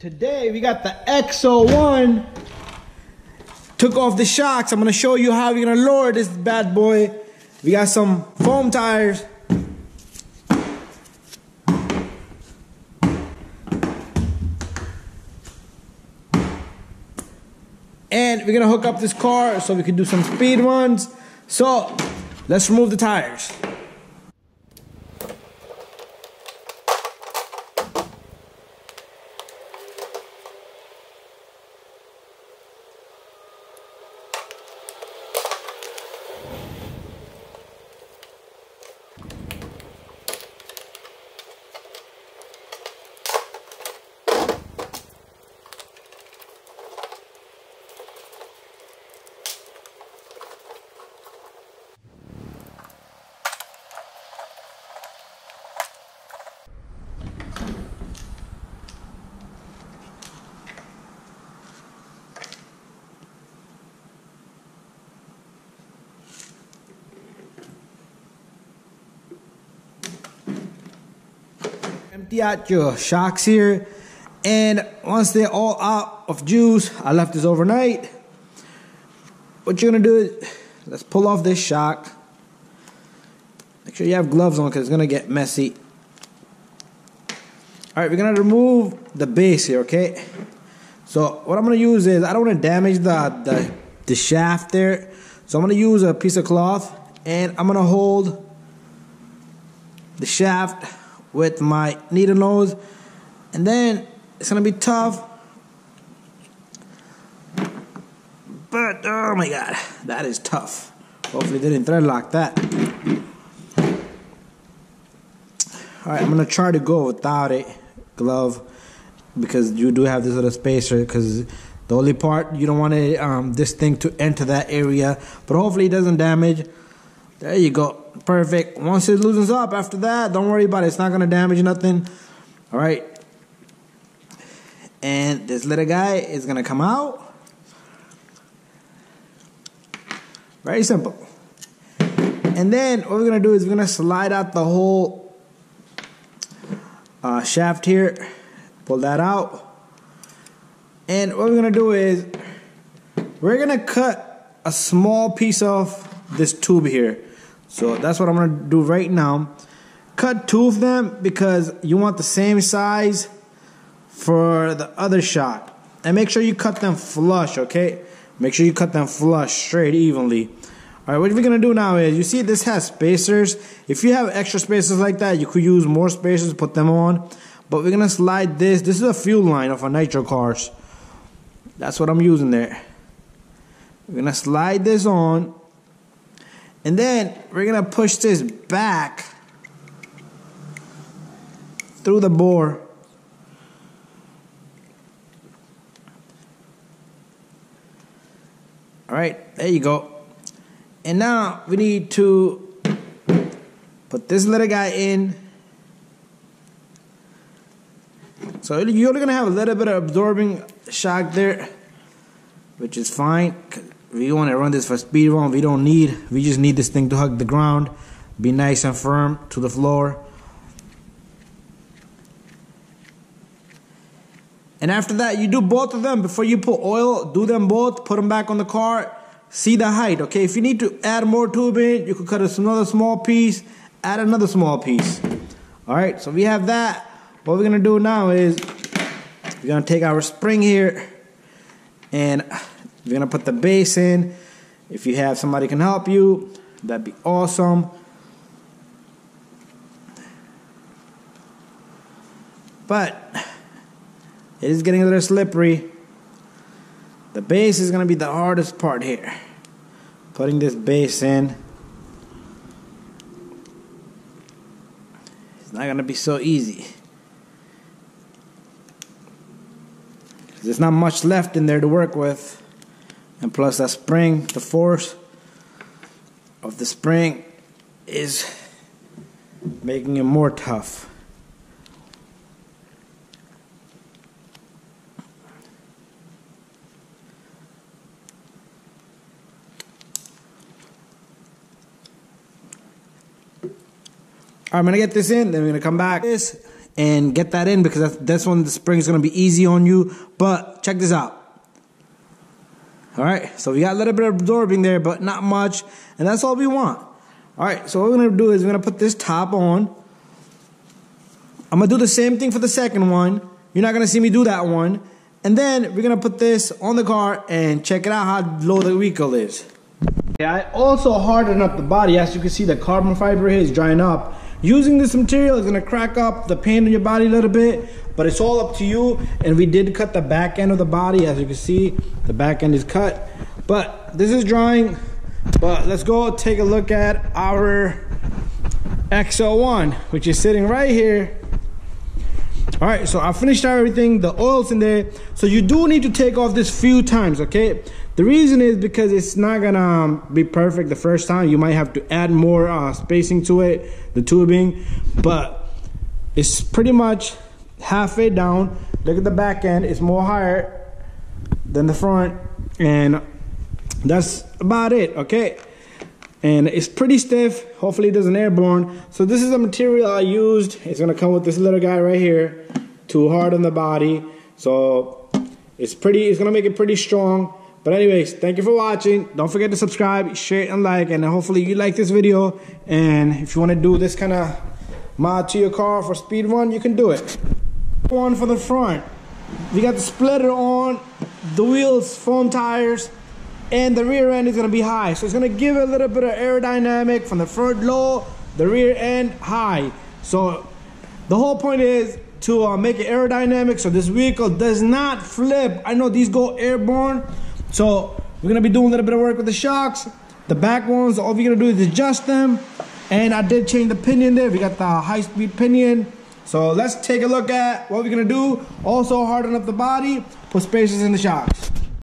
Today we got the XO1. Took off the shocks. I'm gonna show you how we're gonna lower this bad boy. We got some foam tires. And we're gonna hook up this car so we can do some speed runs. So let's remove the tires. Out your shocks here. And once they're all out of juice, I left this overnight. What you're gonna do is, let's pull off this shock. Make sure you have gloves on because it's gonna get messy. All right, we're gonna remove the base here, okay? So what I'm gonna use is, I don't wanna damage the, the, the shaft there. So I'm gonna use a piece of cloth and I'm gonna hold the shaft with my needle nose. And then it's gonna be tough. But oh my god that is tough. Hopefully didn't thread lock that. Alright I'm gonna try to go without a glove because you do have this little spacer because the only part you don't want it, um, this thing to enter that area. But hopefully it doesn't damage there you go. Perfect. Once it loosens up after that, don't worry about it. It's not going to damage nothing. All right. And this little guy is going to come out. Very simple. And then what we're going to do is we're going to slide out the whole uh, shaft here. Pull that out. And what we're going to do is we're going to cut a small piece of this tube here. So that's what I'm gonna do right now. Cut two of them because you want the same size for the other shot. And make sure you cut them flush, okay? Make sure you cut them flush, straight, evenly. All right, what we're gonna do now is, you see this has spacers. If you have extra spacers like that, you could use more spacers, put them on. But we're gonna slide this. This is a fuel line of our nitro cars. That's what I'm using there. We're gonna slide this on and then we're gonna push this back through the bore. All right, there you go. And now we need to put this little guy in. So you're gonna have a little bit of absorbing shock there, which is fine we want to run this for speed run we don't need we just need this thing to hug the ground be nice and firm to the floor. And after that you do both of them. Before you put oil do them both put them back on the car. See the height okay? If you need to add more tubing you could cut another small piece add another small piece. All right so we have that. What we're gonna do now is we're gonna take our spring here and you're gonna put the base in. If you have somebody can help you, that'd be awesome. But it is getting a little slippery. The base is gonna be the hardest part here. Putting this base in. It's not gonna be so easy. There's not much left in there to work with and plus that spring the force of the spring is making it more tough I'm gonna get this in, then we're gonna come back this, and get that in because that's, that's when the spring is to be easy on you. But check this out. All right, so we got a little bit of absorbing there, but not much, and that's all we want. All right, so what we're gonna do is we're gonna put this top on. I'm gonna do the same thing for the second one. You're not gonna see me do that one. And then we're gonna put this on the car and check it out how low the vehicle is. Yeah, I also hardened up the body. As you can see, the carbon fiber here is drying up. Using this material is gonna crack up the paint on your body a little bit, but it's all up to you. And we did cut the back end of the body. As you can see, the back end is cut. But this is drying. But let's go take a look at our XO1, which is sitting right here all right, so I finished everything. The oil's in there. So you do need to take off this few times, okay? The reason is because it's not gonna um, be perfect the first time. You might have to add more uh, spacing to it, the tubing, but it's pretty much halfway down. Look at the back end, it's more higher than the front, and that's about it, okay? and it's pretty stiff hopefully it doesn't airborne. So this is the material I used it's gonna come with this little guy right here to harden the body. So it's pretty it's gonna make it pretty strong. But anyways thank you for watching. Don't forget to subscribe share and like and hopefully you like this video. And if you want to do this kind of mod to your car for speed run you can do it one for the front we got the splitter on the wheels foam tires and the rear end is going to be high. So it's going to give a little bit of aerodynamic from the front low, the rear end high. So the whole point is to uh, make it aerodynamic so this vehicle does not flip. I know these go airborne. So we're going to be doing a little bit of work with the shocks. The back ones, all we're going to do is adjust them. And I did change the pinion there. We got the high speed pinion. So let's take a look at what we're to do. Also harden up the body, put spacers in the shocks.